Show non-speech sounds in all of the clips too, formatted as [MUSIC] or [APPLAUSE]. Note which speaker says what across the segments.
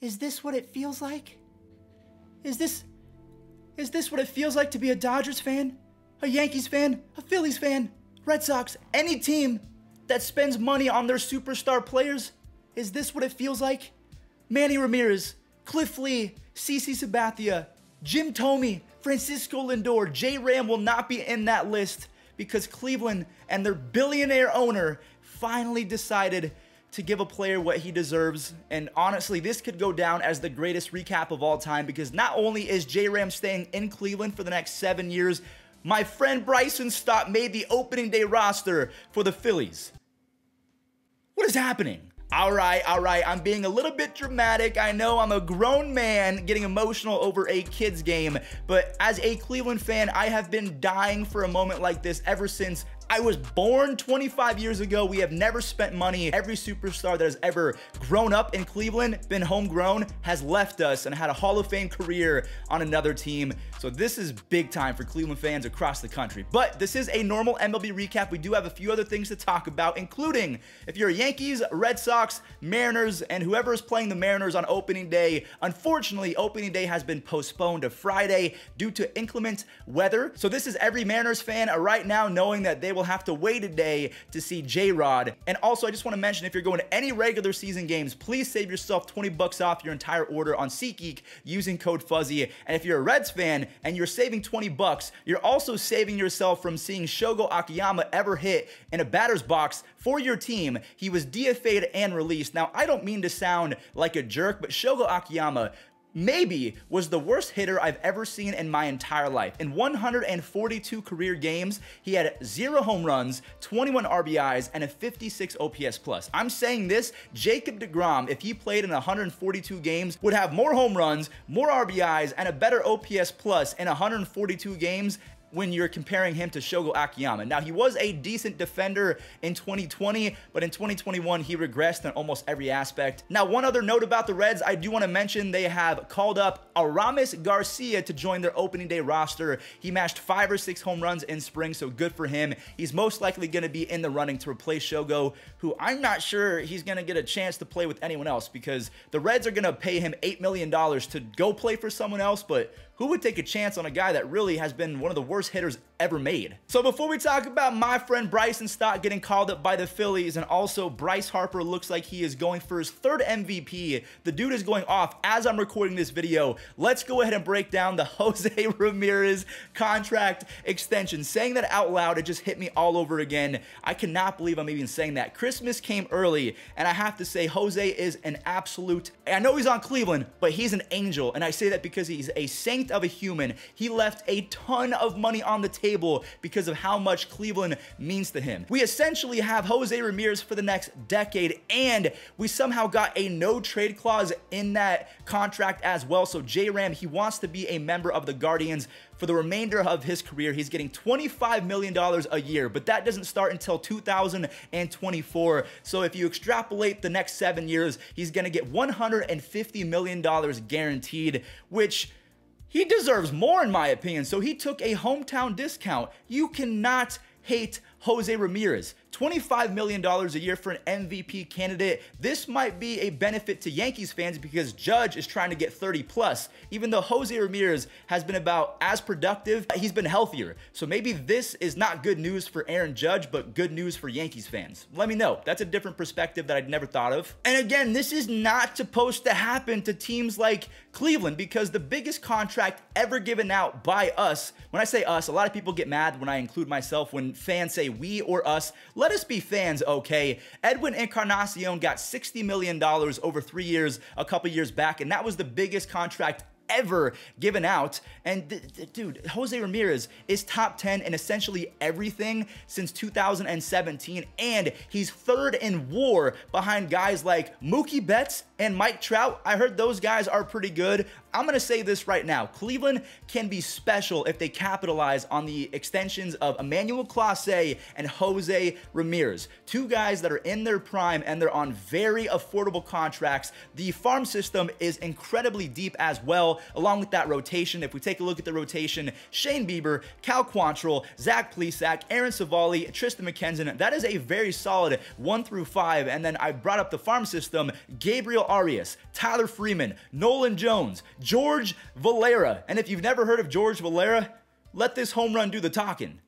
Speaker 1: Is this what it feels like? Is this is this what it feels like to be a Dodgers fan? A Yankees fan? A Phillies fan? Red Sox? Any team that spends money on their superstar players? Is this what it feels like? Manny Ramirez, Cliff Lee, CC Sabathia, Jim Thome, Francisco Lindor, J Ram will not be in that list because Cleveland and their billionaire owner finally decided to give a player what he deserves. And honestly, this could go down as the greatest recap of all time because not only is J Ram staying in Cleveland for the next seven years, my friend Bryson Stott made the opening day roster for the Phillies. What is happening? All right, all right, I'm being a little bit dramatic. I know I'm a grown man getting emotional over a kid's game, but as a Cleveland fan, I have been dying for a moment like this ever since I was born 25 years ago. We have never spent money. Every superstar that has ever grown up in Cleveland, been homegrown, has left us and had a Hall of Fame career on another team. So this is big time for Cleveland fans across the country. But this is a normal MLB recap. We do have a few other things to talk about, including if you're Yankees, Red Sox, Mariners, and whoever is playing the Mariners on opening day. Unfortunately, opening day has been postponed to Friday due to inclement weather. So this is every Mariners fan right now knowing that they will have to wait a day to see J-Rod. And also, I just want to mention, if you're going to any regular season games, please save yourself 20 bucks off your entire order on SeatGeek using code Fuzzy. And if you're a Reds fan and you're saving 20 bucks, you're also saving yourself from seeing Shogo Akiyama ever hit in a batter's box for your team. He was DFA'd and released. Now, I don't mean to sound like a jerk, but Shogo Akiyama maybe was the worst hitter I've ever seen in my entire life. In 142 career games, he had zero home runs, 21 RBIs, and a 56 OPS plus. I'm saying this, Jacob DeGrom, if he played in 142 games, would have more home runs, more RBIs, and a better OPS plus in 142 games when you're comparing him to Shogo Akiyama. Now, he was a decent defender in 2020, but in 2021, he regressed in almost every aspect. Now, one other note about the Reds, I do want to mention they have called up Aramis Garcia to join their opening day roster. He matched five or six home runs in spring, so good for him. He's most likely going to be in the running to replace Shogo, who I'm not sure he's going to get a chance to play with anyone else because the Reds are going to pay him $8 million to go play for someone else, but who would take a chance on a guy that really has been one of the worst hitters ever made? So before we talk about my friend Bryson Stott getting called up by the Phillies and also Bryce Harper looks like he is going for his third MVP, the dude is going off as I'm recording this video. Let's go ahead and break down the [LAUGHS] Jose Ramirez contract extension. Saying that out loud, it just hit me all over again. I cannot believe I'm even saying that. Christmas came early and I have to say Jose is an absolute, I know he's on Cleveland, but he's an angel. And I say that because he's a saint of a human. He left a ton of money on the table because of how much Cleveland means to him. We essentially have Jose Ramirez for the next decade, and we somehow got a no trade clause in that contract as well. So J Ram, he wants to be a member of the Guardians for the remainder of his career. He's getting $25 million a year, but that doesn't start until 2024. So if you extrapolate the next seven years, he's going to get $150 million guaranteed, which he deserves more, in my opinion. So he took a hometown discount. You cannot hate Jose Ramirez. $25 million a year for an MVP candidate. This might be a benefit to Yankees fans because Judge is trying to get 30 plus. Even though Jose Ramirez has been about as productive, he's been healthier. So maybe this is not good news for Aaron Judge, but good news for Yankees fans. Let me know. That's a different perspective that I'd never thought of. And again, this is not supposed to happen to teams like Cleveland because the biggest contract ever given out by us, when I say us, a lot of people get mad when I include myself when fans say we or us. Let let us be fans, okay? Edwin Encarnacion got $60 million over three years a couple years back, and that was the biggest contract ever given out. And dude, Jose Ramirez is top 10 in essentially everything since 2017. And he's third in war behind guys like Mookie Betts and Mike Trout. I heard those guys are pretty good. I'm going to say this right now. Cleveland can be special if they capitalize on the extensions of Emmanuel Clase and Jose Ramirez. Two guys that are in their prime and they're on very affordable contracts. The farm system is incredibly deep as well. along with that rotation. If we take a look at the rotation, Shane Bieber, Cal Quantrill, Zach Plesac, Aaron Civale, Tristan McKenzie, that is a very solid one through five. And then I brought up the farm system, Gabriel Arias, Tyler Freeman, Nolan Jones, George Valera. And if you've never heard of George Valera, let this home run do the talking.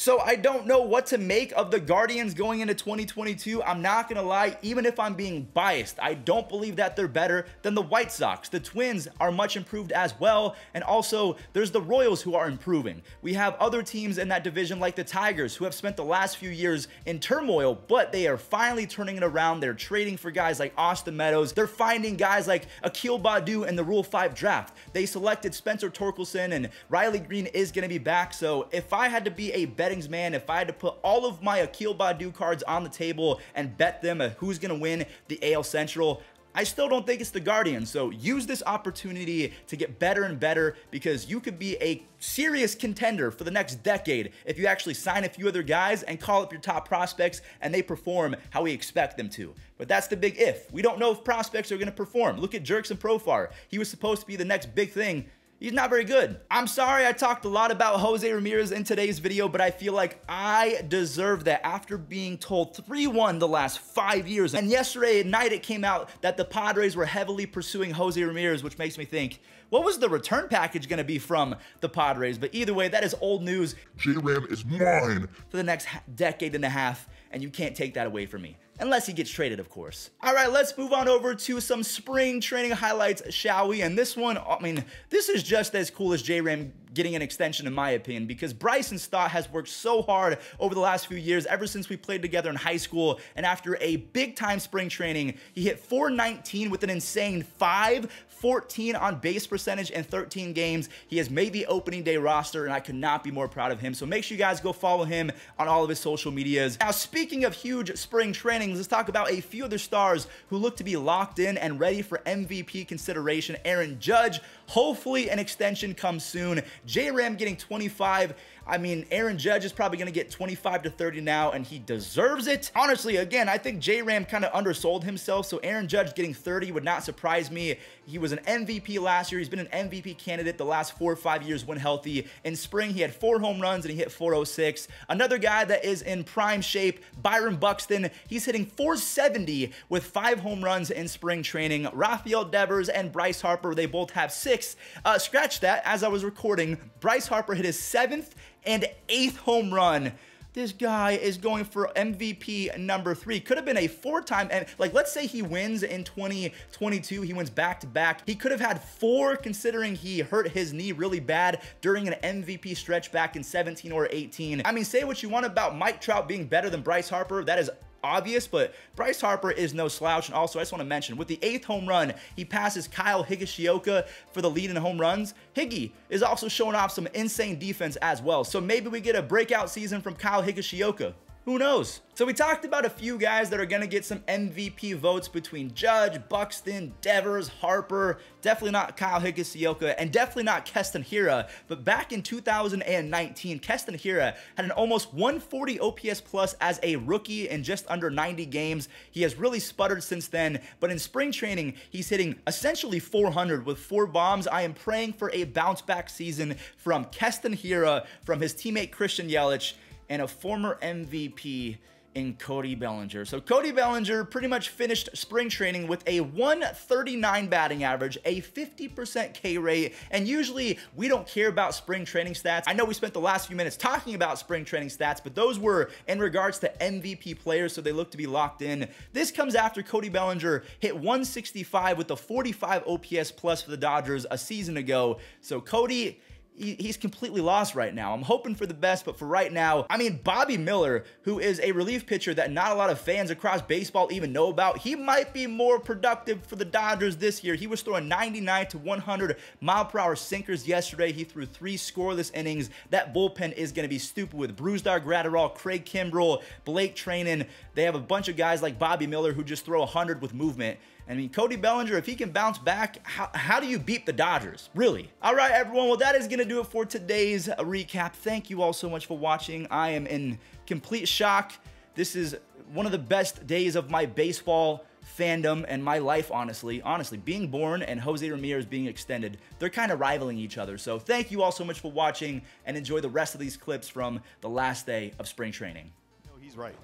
Speaker 1: So I don't know what to make of the Guardians going into 2022. I'm not going to lie, even if I'm being biased, I don't believe that they're better than the White Sox. The Twins are much improved as well. And also, there's the Royals who are improving. We have other teams in that division like the Tigers who have spent the last few years in turmoil, but they are finally turning it around. They're trading for guys like Austin Meadows. They're finding guys like Akil Baddoo in the Rule 5 draft. They selected Spencer Torkelson and Riley Greene is going to be back. So if I had to be a better bettings man, if I had to put all of my Akil Baddoo cards on the table and bet them who's going to win the AL Central, I still don't think it's the Guardians. So use this opportunity to get better and better because you could be a serious contender for the next decade if you actually sign a few other guys and call up your top prospects and they perform how we expect them to. But that's the big if. We don't know if prospects are going to perform. Look at Jurickson Profar. He was supposed to be the next big thing He's not very good. I'm sorry I talked a lot about Jose Ramirez in today's video, but I feel like I deserve that after being told 3-1 the last five years. And yesterday at night it came out that the Padres were heavily pursuing Jose Ramirez, which makes me think, what was the return package going to be from the Padres? But either way, that is old news.
Speaker 2: J-Ram is mine.
Speaker 1: For the next decade and a half, and you can't take that away from me. Unless he gets traded, of course. All right, let's move on over to some spring training highlights, shall we? And this one, I mean, this is just as cool as J-Ram getting an extension, in my opinion, because Bryson Stott has worked so hard over the last few years, ever since we played together in high school. And after a big time spring training, he hit 419 with an insane 514 on base percentage in 13 games. He has made the opening day roster, and I could not be more proud of him. So make sure you guys go follow him on all of his social medias. Now, speaking of huge spring trainings, let's talk about a few other stars who look to be locked in and ready for MVP consideration. Aaron Judge, hopefully an extension comes soon. J Ram getting 25. I mean, Aaron Judge is probably going to get 25 to 30 now, and he deserves it. Honestly, again, I think J Ram kind of undersold himself, so Aaron Judge getting 30 would not surprise me. He was an MVP last year. He's been an MVP candidate the last four or five years when healthy. In spring, he had four home runs and he hit 406. Another guy that is in prime shape, Byron Buxton. He's hitting 470 with five home runs in spring training. Rafael Devers and Bryce Harper, they both have six. Uh, scratch that, as I was recording, Bryce Harper hit his seventh and eighth home run. This guy is going for MVP number three. Could have been a four-time, and like let's say he wins in 2022, he wins back-to-back. He could have had four considering he hurt his knee really bad during an MVP stretch back in 17 or 18. I mean, say what you want about Mike Trout being better than Bryce Harper. That is obvious, but Bryce Harper is no slouch. And also, I just want to mention, with the eighth home run, he passes Kyle Higashioka for the lead in home runs. Higgy is also showing off some insane defense as well. So maybe we get a breakout season from Kyle Higashioka. Who knows? So we talked about a few guys that are to get some MVP votes between Judge, Buxton, Devers, Harper, definitely not Kyle Higashioka, and definitely not Keston Hiura. But back in 2019, Keston Hiura had an almost 140 OPS plus as a rookie in just under 90 games. He has really sputtered since then, but in spring training, he's hitting essentially 400 with four bombs. I am praying for a bounce back season from Keston Hiura, from his teammate Christian Yelich, and a former MVP in Cody Bellinger. So Cody Bellinger pretty much finished spring training with a 139 batting average, a 50% K rate, and usually we don't care about spring training stats. I know we spent the last few minutes talking about spring training stats, but those were in regards to MVP players, so they look to be locked in. This comes after Cody Bellinger hit 165 with a 45 OPS plus for the Dodgers a season ago. So Cody he's completely lost right now. I'm hoping for the best, but for right now, I mean, Bobby Miller, who is a relief pitcher that not a lot of fans across baseball even know about, he might be more productive for the Dodgers this year. He was throwing 99 to 100 mile per hour sinkers yesterday. He threw three scoreless innings. That bullpen is going to be stupid with Brusdar Graterol, Craig Kimbrel, Blake Treinen. They have a bunch of guys like Bobby Miller who just throw 100 with movement. I mean, Cody Bellinger, if he can bounce back, how, how do you beat the Dodgers? Really? All right, everyone. Well, that is going to do it for today's recap. Thank you all so much for watching. I am in complete shock. This is one of the best days of my baseball fandom and my life, honestly. Honestly, being born and Jose Ramirez being extended, they're kind of rivaling each other. So thank you all so much for watching and enjoy the rest of these clips from the last day of spring training.
Speaker 3: No, he's right.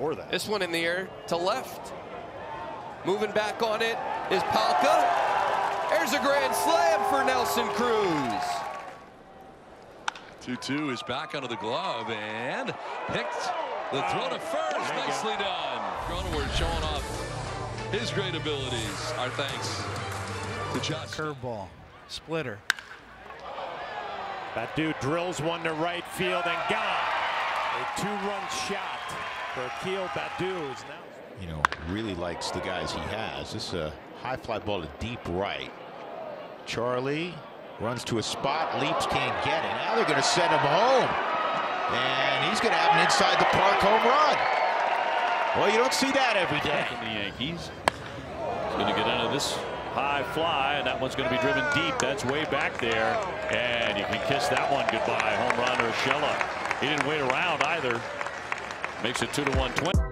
Speaker 3: Or that.
Speaker 4: This one in the air to left. Moving back on it is Palka. There's a grand slam for Nelson Cruz.
Speaker 5: 2-2 is back under the glove and picked the throw to first. Nicely done. Cronenworth showing off his great abilities. Our thanks to Josh.
Speaker 6: Curveball. Splitter.
Speaker 3: That dude drills one to right field and gone. A two-run shot for Akil Baddoo is now.
Speaker 7: you know, really likes the guys he has. This is a high fly ball to deep right. Charlie runs to a spot, leaps, can't get it. Now they're going to send him home. And he's going to have an inside the park home run. Well, you don't see that every day.
Speaker 8: from the Yankees. He's going to get into this high fly, and that one's going to be driven deep. That's way back there, and you can kiss that one goodbye. Home run Urshela. He didn't wait around either. Makes it two to one twin.